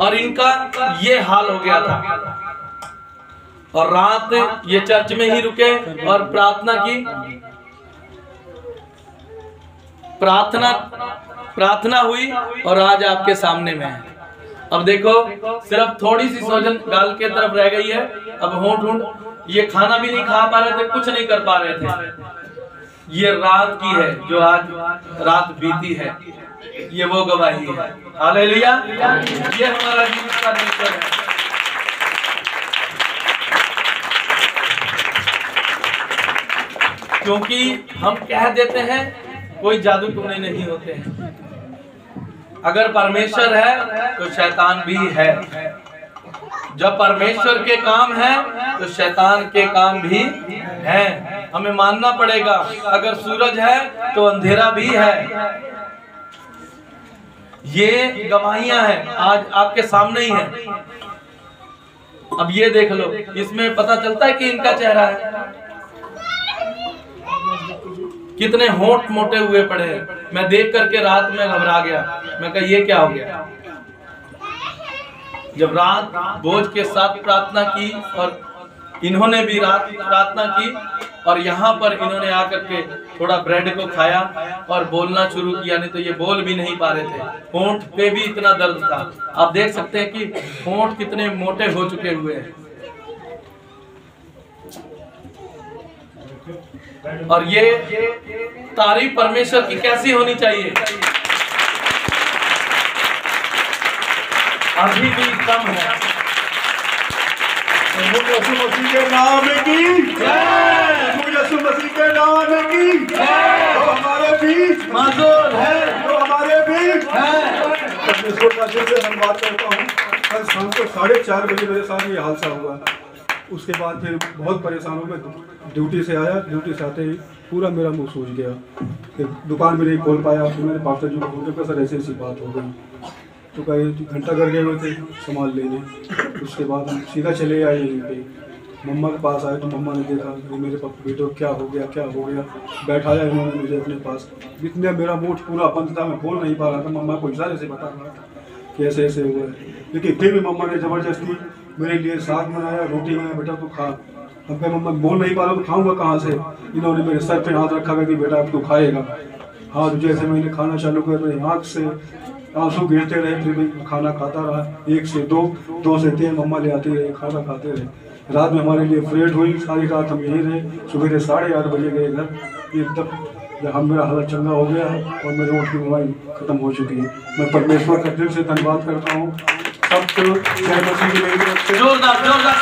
और इनका ये हाल हो गया था। और रात ये चर्च में ही रुके और प्रार्थना की। प्रार्थना प्रार्थना हुई और आज आपके सामने में है। अब देखो, सिर्फ़ थोड़ी सी सोजन गाल के तरफ़ रह गई है। अब होंठ होंठ ये खाना भी नहीं खा पा रहे थे, कुछ नहीं कर पा रहे थे। ये रात की है, जो आज रात बीती है। ये वो गवाही है। हालेलुया। ये हमारा जीवन का नेचर है। क्योंकि हम कह देते हैं, कोई जादू टूने नहीं होते हैं। अगर परमेश्वर है तो शैतान भी है। जब परमेश्वर के काम है तो शैतान के काम भी हैं। हमें मानना पड़ेगा, अगर सूरज है तो अंधेरा भी है। ये गवाहियाँ हैं, आज आपके सामने ही है। अब ये देख लो, इसमें पता चलता है कि इनका चेहरा है। कितने होठ मोटे हुए पड़े हैं। मैं देख करके रात में घबरा गया। मैं कहा, ये क्या हो गया? जब रात बोझ के साथ प्रार्थना की और इन्होंने भी रात प्रार्थना की और यहाँ पर इन्होंने आकर के थोड़ा ब्रेड को खाया और बोलना शुरू किया, नहीं तो ये बोल भी नहीं पा रहे थे। होंठ पे भी इतना दर्द था। आप देख सकते हैं कि होंठ कितने मोटे हो चुके हुए हैं। और ये तारीफ़ परमेश्वर की कैसी होनी चाहिए? अभी भी कम है। यीशु के नाम की प्रभु है। जो हमारे बीच है। परमेश्वर का दिल से धन्यवाद करता हूँ कल शाम को साढ़े चार बजे मेरे साथ ये हादसा हुआ। उसके बाद फिर बहुत परेशान हो गया ड्यूटी से आया। ड्यूटी से आते ही पूरा मेरा मुँह सूज गया। फिर दुकान भी नहीं खोल पाया। फिर मैंने पास्टर जी को फ़ोन कर सर ऐसी ऐसी बात हो गई। तो कहे घंटा घर गए हुए थे संभाल लेंगे उसके बाद हम सीधा चले आए यहीं पे। मम्मा के पास आए तो मम्मा ने देखा कि मेरे पापा बेटे क्या हो गया, क्या हो गया? बैठाया इन्होंने मुझे अपने पास। इतने मेरा मुँह पूरा बंद था, मैं बोल नहीं पा रहा था। मम्मा को इशारे से बता रहा था कि ऐसे ऐसे हुआ है। लेकिन फिर भी मम्मा ने ज़बरदस्ती मेरे लिए साग बनाया, रोटी बनाया, बेटा तू खा। अब मैं मम्मा बोल नहीं पा रहा तो खाऊँगा कहाँ से? इन्होंने मेरे सर पे हाथ रखा कि बेटा अब तू खाएगा। हाथ जैसे मैंने खाना चालू कर मेरी आँख से आँसू गिरते रहे, फिर भी खाना खाता रहा। एक से दो दो से तीन मम्मा ले आते रहे, खाना खाते रहे। रात में हमारे लिए फ्रेट हुई, सारी रात हम यहीं रहे। सुबह साढ़े आठ बजे गए घर। एकदम हम, मेरा हालत चंगा हो गया है और मेरे ऊँट की बीमारी खत्म हो चुकी है। मैं परमेश्वर का दिल से धन्यवाद करता हूँ। सबको जय मसीह की मेरी तरफ़ से जोरदार जोरदार